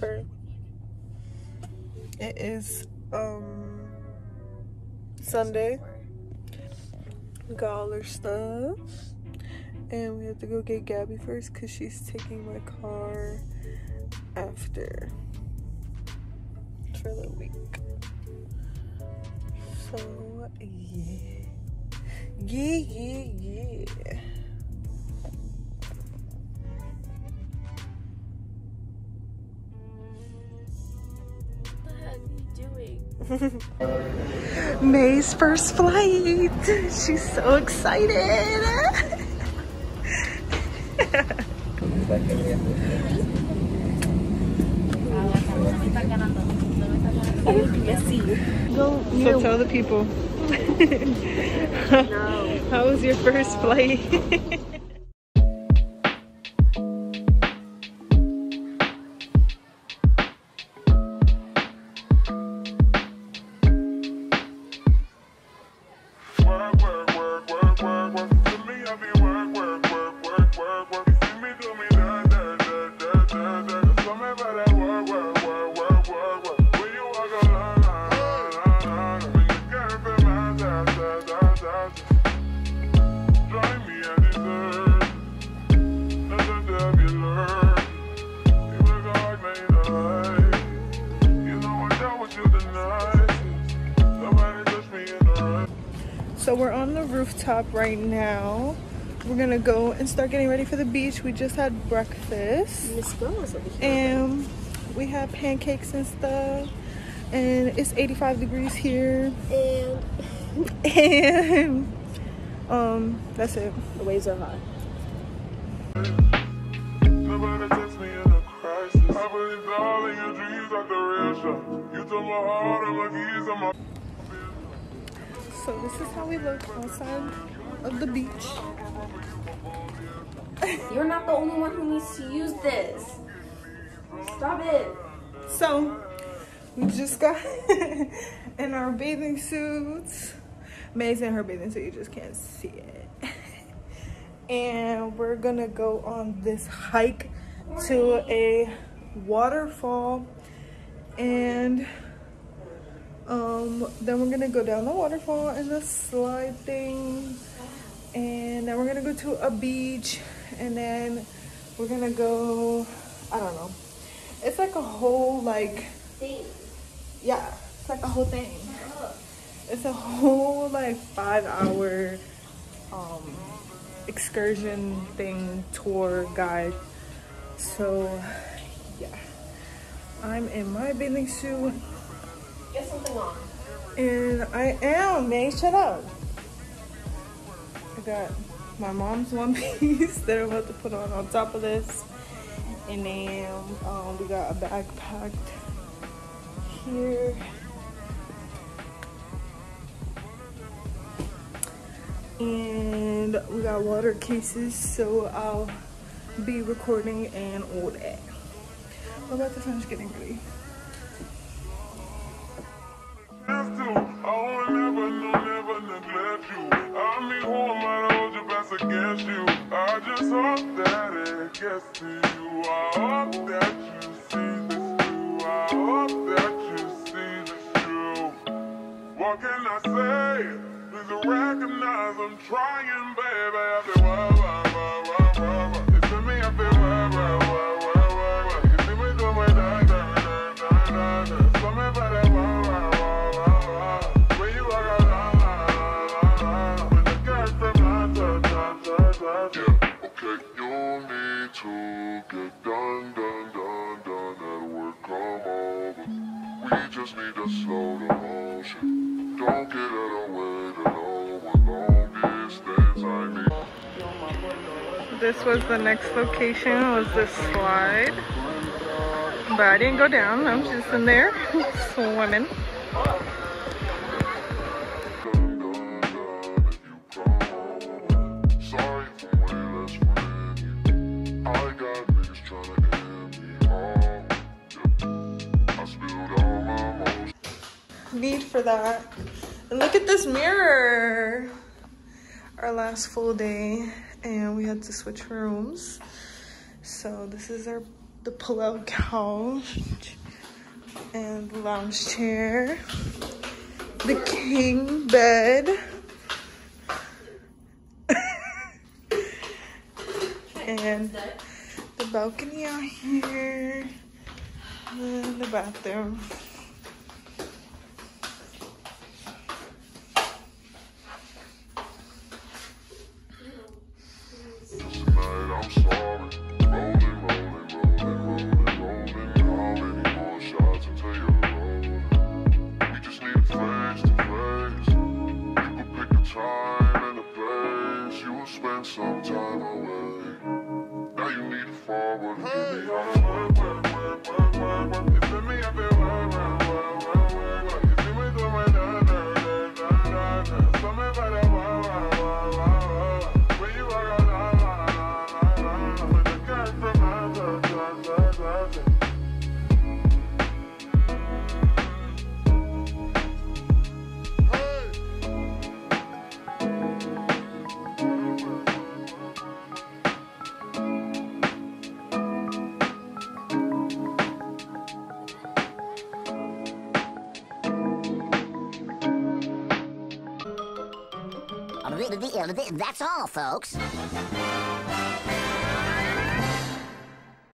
paper. It is um Sunday. We got all our stuff. And we have to go get Gabby first because she's taking my car after for the week. So yeah. Yeah, yeah, yeah. May's first flight. She's so excited. Go so tell the people. How was your first flight? we're on the rooftop right now. We're gonna go and start getting ready for the beach. We just had breakfast. And we have pancakes and stuff. And it's 85 degrees here. And And um that's it. the waves are high. Nobody me in a crisis. I believe all in your dreams like the real show. You took my heart and my keys and my. So this is how we look outside of the beach. You're not the only one who needs to use this. Stop it. So we just got in our bathing suits. May's in her bathing suit, you just can't see it. And we're gonna go on this hike to a waterfall and um then we're gonna go down the waterfall and the slide thing and then we're gonna go to a beach. And then we're gonna go i don't know. It's like a whole like thing. yeah it's like a whole thing. It's a whole like five hour um excursion thing tour guide. So yeah. I'm in my bathing suit Get something on. and I am, May, shut up. I got my mom's one piece that I'm about to put on on top of this. And then um, we got a bag packed here. And we got water cases, so I'll be recording and all that. I'm about to finish getting ready. Just hope that it gets to you. I hope that you see this through. I hope that you see this true. What can I say? Please recognize I'm trying, baby. I This was the next location was this slide. But I didn't go down. I'm just in there swimming. Need for that. And look at this mirror. Our last full day and we had to switch rooms. So this is our the pull-out couch and the lounge chair. the king bed. and the balcony out here. And the bathroom. Place. You will spend some time away. That's all, folks.